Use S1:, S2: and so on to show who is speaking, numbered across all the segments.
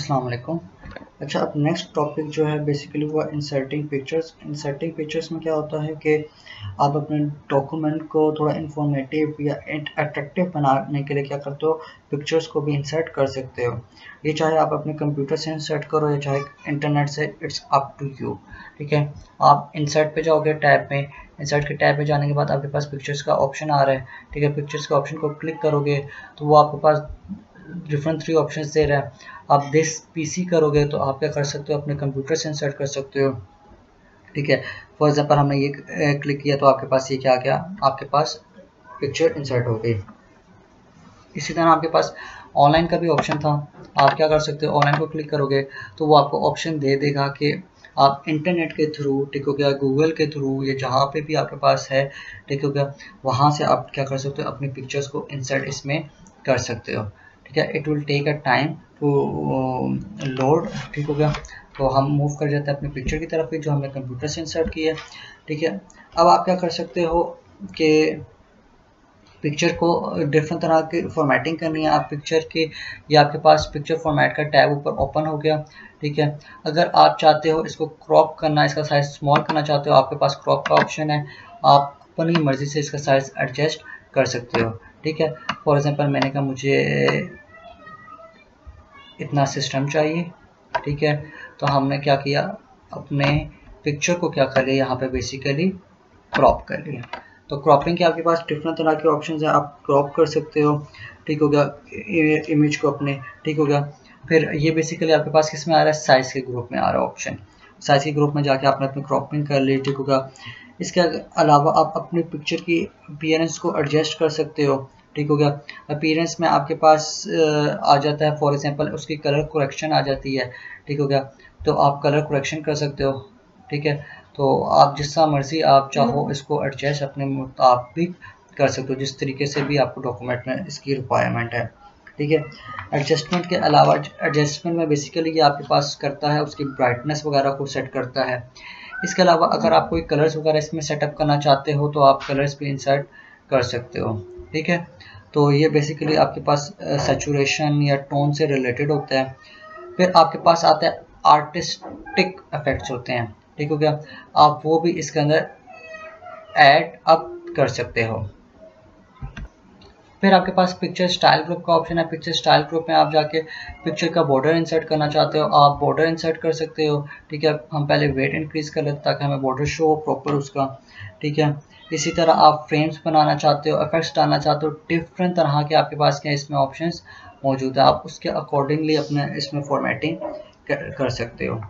S1: अस्सलाम वालेकुम। अच्छा अब नेक्स्ट टॉपिक जो है बेसिकली वो इंसर्टिंग पिक्चर्स इंसर्टिंग पिक्चर्स में क्या होता है कि आप अपने डॉक्यूमेंट को थोड़ा इंफॉर्मेटिव या अट्रैक्टिव बनाने के लिए क्या करते हो? पिक्चर्स को भी इंसर्ट कर सकते हो। ये चाहे आप अपने कंप्यूटर से इंसर्ट करो या चाहे इंटरनेट से इट्स अप टू यू ठीक है? आप इंसर्ट पे जाओगे टैब में इंसर्ट के टैब पे जाने के बाद आपके पास पिक्चर्स का ऑप्शन आ रहा है, ठीक है? पिक्चर्स के ऑप्शन को क्लिक करोगे तो वो आपके पास डिफरेंट थ्री ऑप्शन दे रहा है। आप दिस पीसी करोगे तो आप क्या कर सकते हो? अपने कंप्यूटर से इंसर्ट कर सकते हो। ठीक है? फॉर एग्जांपल हमने ये क्लिक किया तो आपके पास ये क्या आ गया? आपके पास पिक्चर इंसर्ट हो गई। इसी तरह आपके पास ऑनलाइन का भी ऑप्शन था। आप क्या कर सकते हो? ऑनलाइन को क्लिक करोगे तो वो आपको ऑप्शन दे देगा कि आप इंटरनेट के थ्रू ठीक हो गया? गूगल के थ्रू या जहाँ पे भी आपके पास है, ठीक हो गया? वहाँ से आप क्या कर सकते हो? अपनी पिक्चर्स को इंसर्ट इसमें कर सकते हो। ठीक है it will take a time to load ठीक हो गया? तो हम मूव कर जाते हैं अपने पिक्चर की तरफ़ जो हमने कंप्यूटर से इंसर्ट की है, ठीक है? अब आप क्या कर सकते हो कि पिक्चर को डिफरेंट तरह की फॉर्मेटिंग करनी है आप पिक्चर के, या आपके पास पिक्चर फॉर्मेट का टैब ऊपर ओपन हो गया, ठीक है? अगर आप चाहते हो इसको क्रॉप करना, इसका साइज़ स्मॉल करना चाहते हो, आपके पास क्रॉप का ऑप्शन है, आप अपनी मर्ज़ी से इसका साइज़ एडजस्ट कर सकते हो। ठीक है? फॉर एग्ज़ाम्पल मैंने कहा मुझे इतना सिस्टम चाहिए, ठीक है? तो हमने क्या किया? अपने पिक्चर को क्या कर लिया? यहाँ पे बेसिकली क्रॉप कर लिया। तो क्रॉपिंग के आपके पास डिफरेंट तरह के ऑप्शन हैं। आप क्रॉप कर सकते हो। ठीक हो गया? इमेज को अपने, ठीक हो गया? फिर ये बेसिकली आपके पास किसमें आ रहा है? साइज़ के ग्रुप में आ रहा है ऑप्शन साइज़ के ग्रुप में जाके आपने अपनी क्रॉपिंग कर ली, ठीक होगा इसके अलावा आप अपनी पिक्चर की अपीयरेंस को एडजस्ट कर सकते हो। ठीक हो गया? अपीयरेंस में आपके पास आ जाता है फॉर एग्जांपल उसकी कलर करेक्शन आ जाती है। ठीक हो गया? तो आप कलर करेक्शन कर सकते हो। ठीक है? तो आप जिस मर्ज़ी आप चाहो हम्म। इसको एडजस्ट अपने मुताबिक कर सकते हो जिस तरीके से भी आपको डॉक्यूमेंट में इसकी रिक्वायरमेंट है। ठीक है? एडजस्टमेंट के अलावा एडजस्टमेंट में बेसिकली ये आपके पास करता है उसकी ब्राइटनेस वगैरह को सेट करता है। इसके अलावा अगर आप कोई कलर्स वगैरह इसमें सेटअप करना चाहते हो तो आप कलर्स भी इंसर्ट कर सकते हो, ठीक है? तो ये बेसिकली आपके पास सेचुरेशन या टोन से रिलेटेड होता है। फिर आपके पास आता है आर्टिस्टिक इफेक्ट्स होते हैं, ठीक हो गया? आप वो भी इसके अंदर एड अप कर सकते हो। फिर आपके पास पिक्चर स्टाइल ग्रुप का ऑप्शन है। पिक्चर स्टाइल ग्रुप में आप जाके पिक्चर का बॉर्डर इंसर्ट करना चाहते हो, आप बॉर्डर इंसर्ट कर सकते हो। ठीक है, हम पहले वेट इंक्रीज कर लेते ताकि हमें बॉर्डर शो हो प्रॉपर उसका। ठीक है, इसी तरह आप फ्रेम्स बनाना चाहते हो इफेक्ट्स डालना चाहते हो डिफरेंट तरह के आपके पास क्या इसमें ऑप्शंस मौजूद है। आप उसके अकॉर्डिंगली अपने इसमें फॉर्मेटिंग कर सकते हो।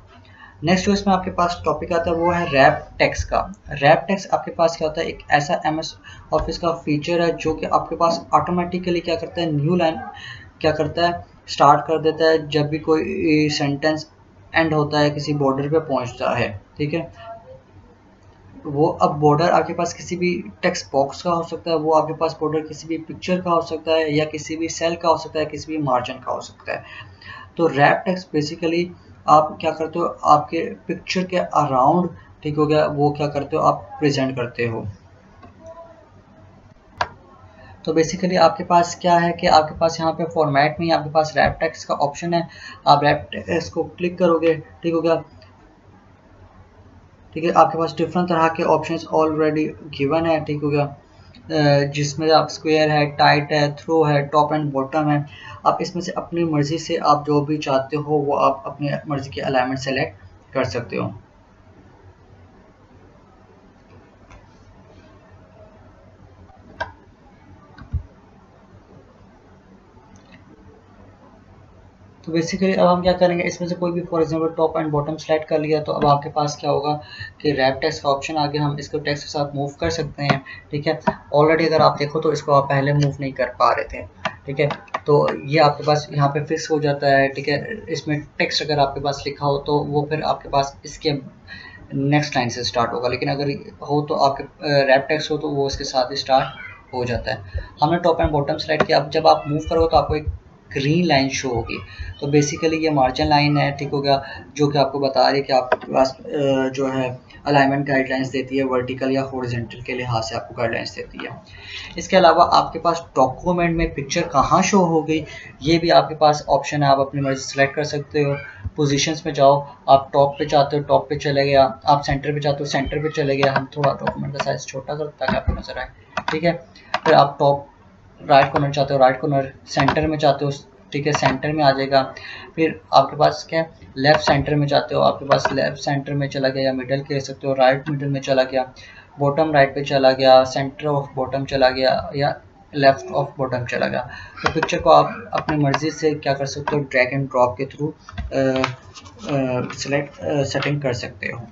S1: नेक्स्ट जो इसमें आपके पास टॉपिक आता है, वो है रैप टैक्स का। रैप टेक्स आपके पास क्या होता है? एक ऐसा एम एस ऑफ़िस का फीचर है जो कि आपके पास ऑटोमेटिकली क्या करता है? न्यू लाइन क्या करता है? स्टार्ट कर देता है, जब भी कोई सेंटेंस एंड होता है, किसी बॉर्डर पे पहुँचता है, ठीक है? वो अब बॉर्डर आपके पास किसी भी टेक्स्ट बॉक्स का हो सकता है, वो आपके पास बॉर्डर किसी भी पिक्चर का हो सकता है, या किसी भी सेल का हो सकता है, किसी भी मार्जिन का हो सकता है। तो रैप टेक्स्ट बेसिकली आप क्या करते हो? आपके पिक्चर के अराउंड ठीक हो गया, वो क्या करते हो? आप प्रेजेंट करते हो। तो बेसिकली आपके पास क्या है कि आपके पास यहाँ पे फॉर्मेट में आपके पास रैप टेक्स्ट का ऑप्शन है। आप रैप को क्लिक करोगे, ठीक हो गया। ठीक है, आपके पास डिफरेंट तरह के ऑप्शंस ऑलरेडी गिवन है, ठीक हो गया। जिसमें आप स्क्वायर है टाइट है थ्रो है टॉप एंड बॉटम है, आप इसमें से अपनी मर्ज़ी से आप जो भी चाहते हो, वो आप अपनी मर्ज़ी के अलाइनमेंट सेलेक्ट कर सकते हो। तो बेसिकली अब हम क्या करेंगे, इसमें से कोई भी for example top and bottom select कर लिया तो अब आपके पास क्या होगा कि रैप टेक्स्ट का ऑप्शन आगे हम इसको टेक्स्ट के साथ मूव कर सकते हैं, ठीक है? ऑलरेडी अगर आप देखो तो इसको आप पहले मूव नहीं कर पा रहे थे, ठीक है? तो ये आपके पास यहाँ पे फिक्स हो जाता है, ठीक है? इसमें टेक्स्ट अगर आपके पास लिखा हो तो वो फिर आपके पास इसके नेक्स्ट लाइन से स्टार्ट होगा, लेकिन अगर हो तो आपके रैप टेक्स्ट हो तो वो इसके साथ ही स्टार्ट हो जाता है। हमने टॉप एंड बॉटम सेलेक्ट किया, अब जब आप मूव करो तो आपको एक ग्रीन लाइन शो होगी। तो बेसिकली ये मार्जिन लाइन है, ठीक हो गया? जो कि आपको बता रही है कि आपके पास जो है अलाइनमेंट गाइडलाइंस देती है वर्टिकल या हॉरिजेंटल के लिहाज से आपको गाइडलाइंस देती है। इसके अलावा आपके पास डॉक्यूमेंट में पिक्चर कहाँ शो हो गई, ये भी आपके पास ऑप्शन है, आप अपनी मर्ज़ी सेलेक्ट कर सकते हो। पोजीशंस में जाओ, आप टॉप पे चाहते हो टॉप पे चले गया, आप सेंटर पे चाहते हो सेंटर पे चले गया, हम थोड़ा डॉक्यूमेंट का साइज़ छोटा कर, ताकि आपको नज़र आए, ठीक है? फिर आप टॉप राइट कॉर्नर चाहते हो राइट कॉर्नर सेंटर में चाहते हो, ठीक है सेंटर में आ जाएगा। फिर आपके पास क्या है? लेफ़्ट सेंटर में चाहते हो, आपके पास लेफ़्ट सेंटर में चला गया या मिडल कह सकते हो राइट मिडल में चला गया बॉटम राइट पे चला गया सेंटर ऑफ़ बॉटम चला गया, या लेफ़्ट ऑफ़ बॉटम चला गया। तो पिक्चर को आप अपनी मर्ज़ी से क्या कर सकते हो ड्रैग एंड ड्रॉप के थ्रू सेलेक्ट सेटिंग कर सकते हो।